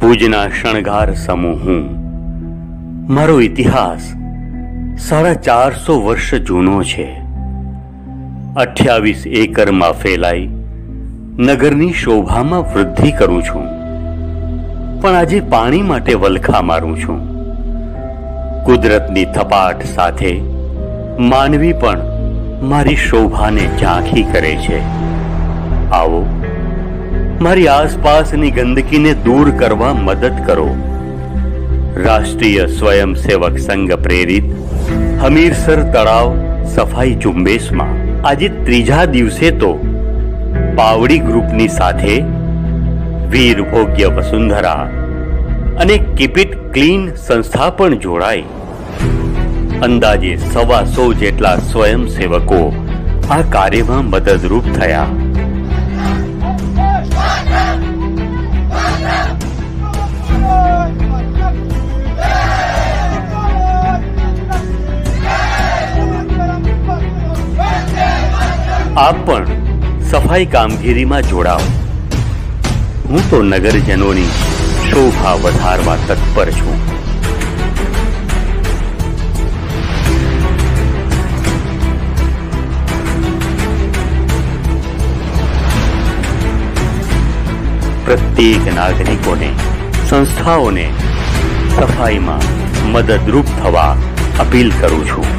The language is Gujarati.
ભુજના શણગાર સમૂહ. હું મારો ઇતિહાસ સાડા ચારસો વર્ષ જૂનો છે. અઠ્યાવીસ એકરમાં ફેલાઈ નગરની શોભામાં વૃદ્ધિ કરું છું. પણ આજે પાણી માટે વલખા મારું છું. કુદરતની થપાટ સાથે માનવી પણ મારી શોભાને ઝાંખી કરે છે. આવો મારી આસપાસની ગંદકીને દૂર કરવા મદદ કરો. રાષ્ટ્રીય સ્વયંસેવક સંઘ પ્રેરિત હમીરસર તળાવ સફાઈ ઝુંબેશમાં. આજે ત્રીજા દિવસે તો પાવડી ગ્રુપની સાથે વીર ભોગ્ય વસુંધરા અને કીપિટ ક્લીન સંસ્થા પણ જોડાઈ. અંદાજે સવા સો જેટલા સ્વયંસેવકો આ કાર્યમાં મદદરૂપ થયા. આપ પણ સફાઈ કામગીરીમાં જોડાઓ. હું તો નગરજનોની શોભા વધારવા તત્પર છું. પ્રત્યેક નાગરિકોને, સંસ્થાઓને સફાઈમાં મદદરૂપ થવા અપીલ કરું છું.